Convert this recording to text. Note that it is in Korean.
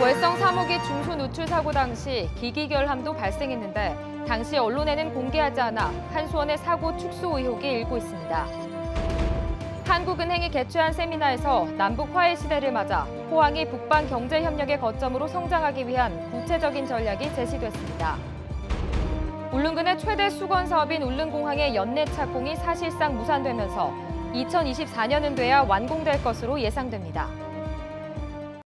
월성 3호기 중수 누출 사고 당시 기기 결함도 발생했는데 당시 언론에는 공개하지 않아 한수원의 사고 축소 의혹이 일고 있습니다. 한국은행이 개최한 세미나에서 남북 화해 시대를 맞아 포항이 북방 경제 협력의 거점으로 성장하기 위한 구체적인 전략이 제시됐습니다. 울릉군의 최대 수건 사업인 울릉공항의 연내 착공이 사실상 무산되면서 2024년은 돼야 완공될 것으로 예상됩니다.